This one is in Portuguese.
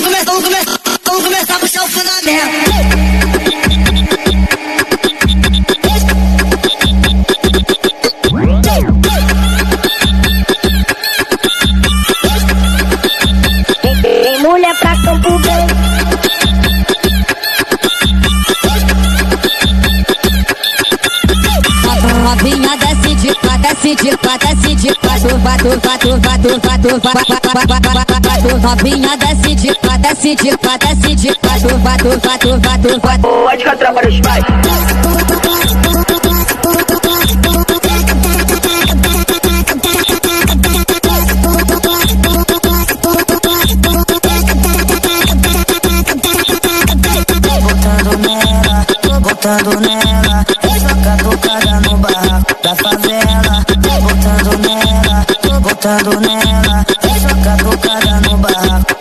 Vamos começar, vamos começar, vamos começar a puxar o fundamento. Mulher pra Campo Grande. Novinha desce de desce de quatro, desce de quatro, quatro, quatro, quatro, quatro, quatro, Novinha desce de quatro, desce de quatro, desce de quatro, quatro, quatro, quatro, quatro. Pode que a tropa dos pais. botando nela, tô botando nela. Essa catucada no barraco da favela. Botando nela, nela. Essa catucada no barraco